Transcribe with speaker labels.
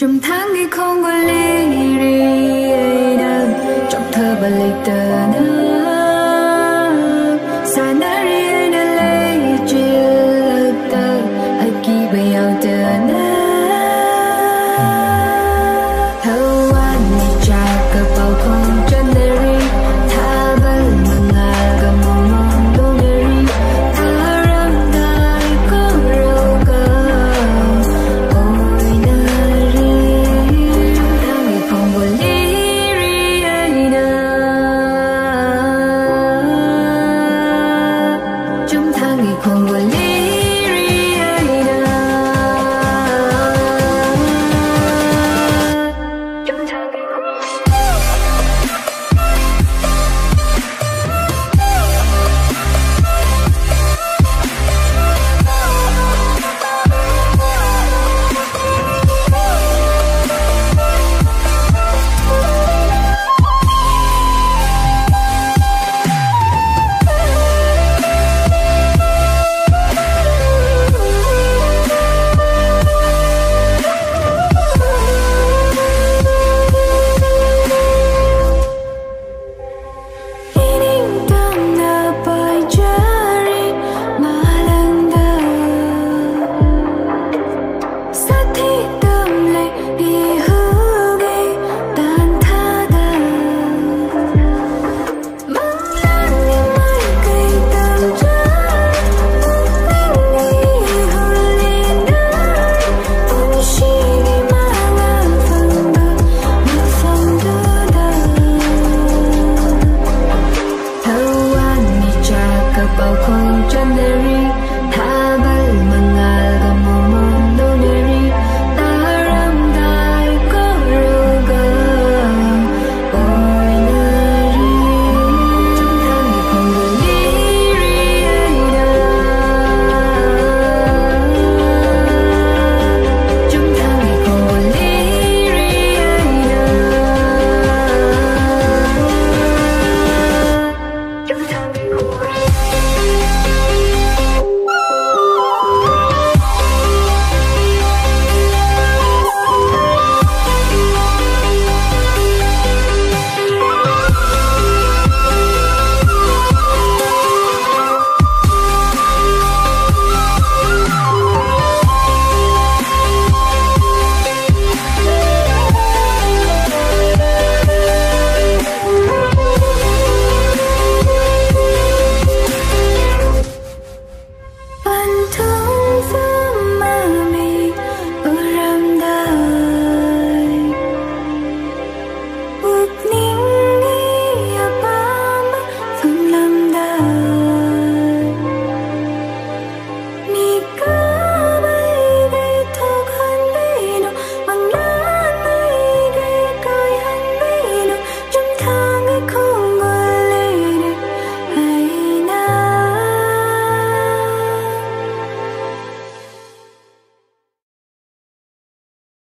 Speaker 1: trong tháng ngày không có lý đâu trong thơ bà lệ tờ nơi 你吻我 tương lai đi